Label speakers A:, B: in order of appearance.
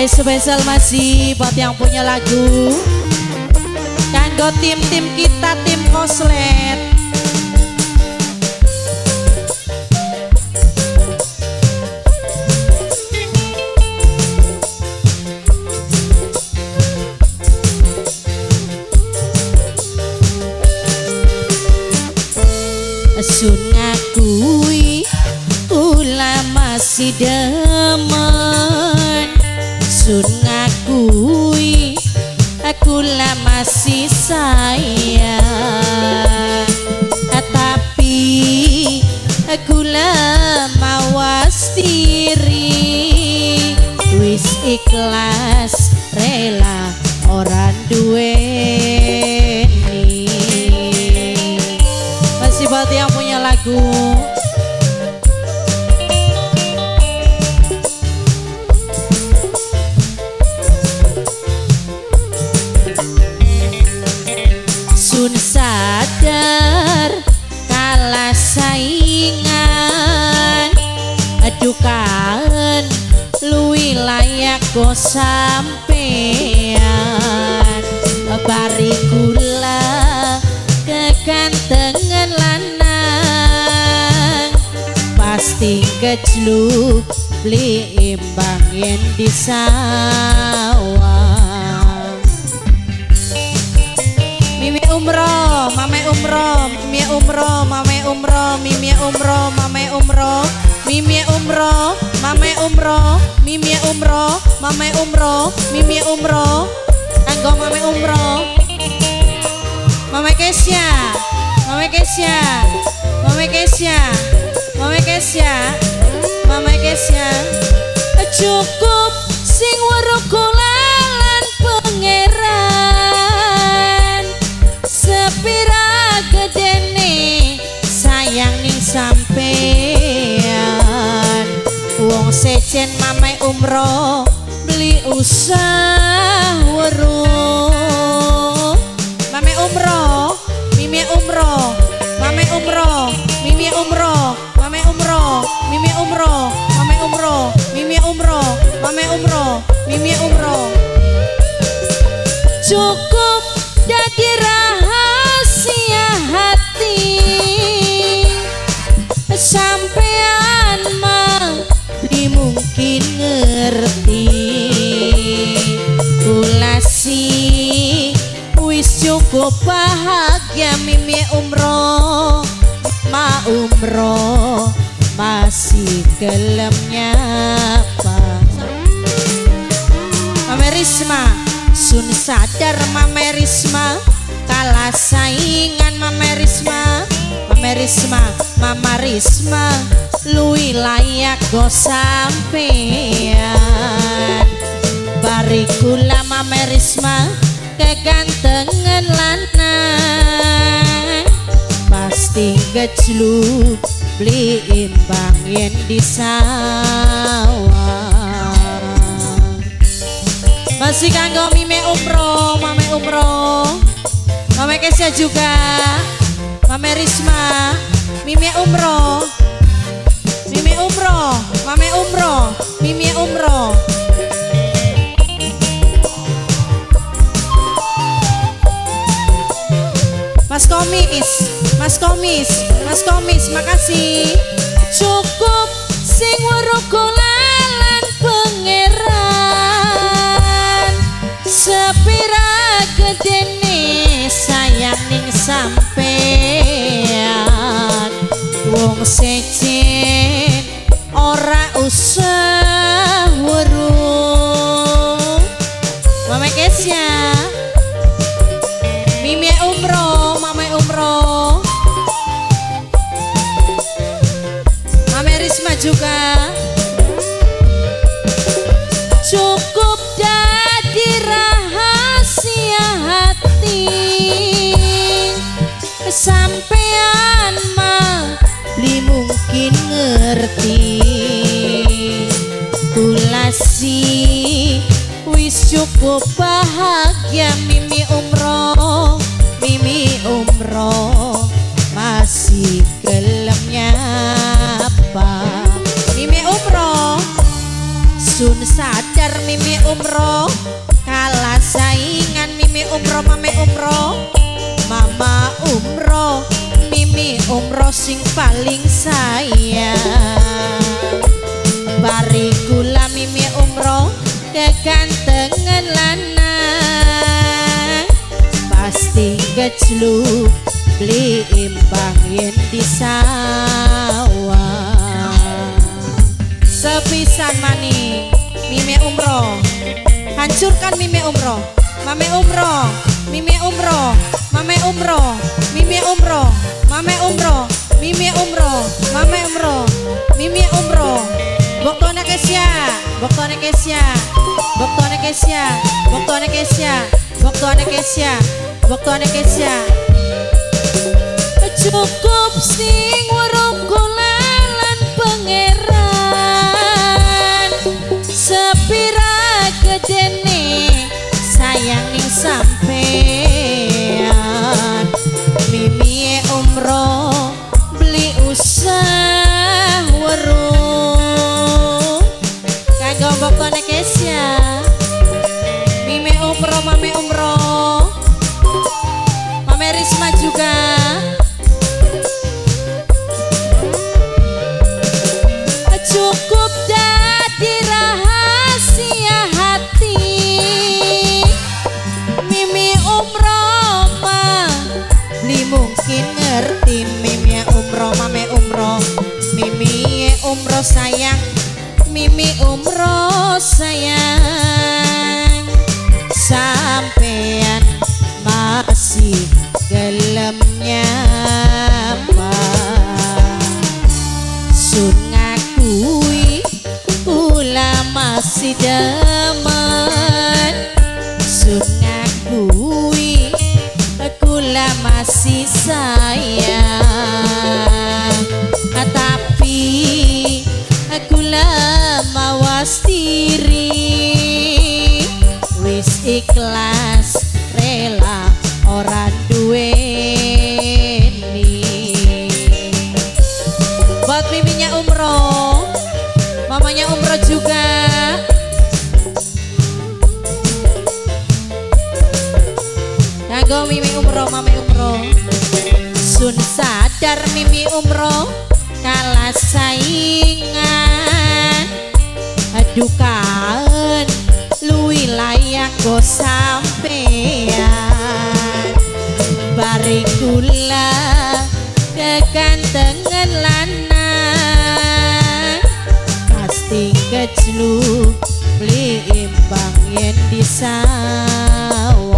A: Eh spesial masih buat yang punya lagu. Kanggo tim-tim kita tim koslet. Sun ngakui ulama si demen Sun ngakui aku lah masih sayang. Tapi aku lah mawas diri Wis ikhlas Aduh kan luwi layak go sampean. Bari kula kekantengan lanang. Pasti kecluk beli imbang yang di sawah Mimi umroh, mame umroh, mimi umroh, mame umroh, mimi umroh, mame umroh, mimi umroh, mame umroh, mimi umroh, mame umroh, mimi umroh, anggo mame umroh, mame Kesya, mame Kesya, mame Kesya, mame Kesya, mame Kesya, cukup mamai umroh beli usah weruh mamai umroh mimi umroh mamai umroh mimi umroh mamai umroh mimi umroh mamai umroh mimi umroh mamai umroh mimi umroh. Cukup jadi mungkin ngerti. Kulasi wis cukup bahagia mimi umroh ma umroh masih gelemnya apa? Mame Risma Sun sadar Mame Risma Kalah saingan Mame Risma Mame Risma Mama Risma. Lui layak go sampean. Barikula Mame Risma Kegantengan lanang. Pasti gecluk Beli imbang yang di sawah. Masih kanggo mime umroh, mame umroh Mame Kesya juga. Mame Risma. Mime umroh Mime umroh Mame umroh Mime umroh Mas Komis. Mas Komis. Mas Komis makasih. Cukup sing warukulan sampean. Wong sejen ora usah weruh. Mama Kesya Mimi umroh, mama umroh. Mama Risma juga cukup bahagia mimi umroh Mimi umroh masih gelemnya apa? Mimi umroh sun sadar mimi umroh kalah saingan mimi umroh mame umroh mama umroh mimi umroh sing paling sayang. Bari kula mimi umroh kegantengan geclu beli imbang yen di sawah. Sepisan maning mimi umroh. Hancurkan mimi umroh. Mame umroh mimi umroh. Mame umroh mimi umroh. Mame umroh mimi umroh. Mame umroh mimi umroh. Boktone Kesia, Boktone Kesia, Boktone Kesia, Boktone Kesia, Boktone Kesia, Boktone Kesia. Cukup sing warung lan pangeran Risma juga. Cukup jadi rahasia hati. Mimi umroh Beli mungkin ngerti Mimi umroh mame umroh Mimi umroh sayang. Mimi umroh sayang. Sampean masih masih demen Sun ngakui Kula masih sayang. Tapi Kula mawas diri. Wis ikhlas rela orang duweni sun sadar mimi umroh kalah saingan. Adukan luwi layak go sampean. Bari kula kegantengan lanang. Pasti keclu beli imbang yen di sawah